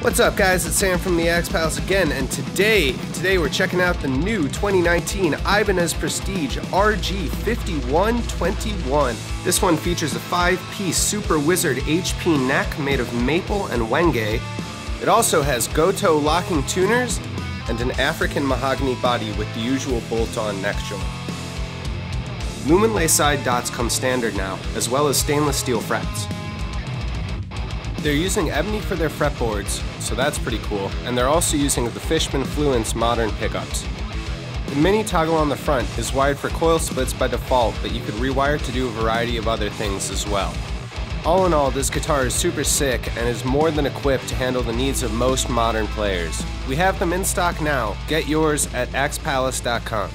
What's up, guys? It's Sam from the Axe Palace again, and today, today we're checking out the new 2019 Ibanez Prestige RG5121. This one features a five-piece Super Wizard HP neck made of maple and wenge. It also has Gotoh locking tuners and an African mahogany body with the usual bolt-on neck joint. Luminlay side dots come standard now, as well as stainless steel frets. They're using ebony for their fretboards, so that's pretty cool, and they're also using the Fishman Fluence modern pickups. The mini toggle on the front is wired for coil splits by default, but you could rewire to do a variety of other things as well. All in all, this guitar is super sick and is more than equipped to handle the needs of most modern players. We have them in stock now. Get yours at axepalace.com.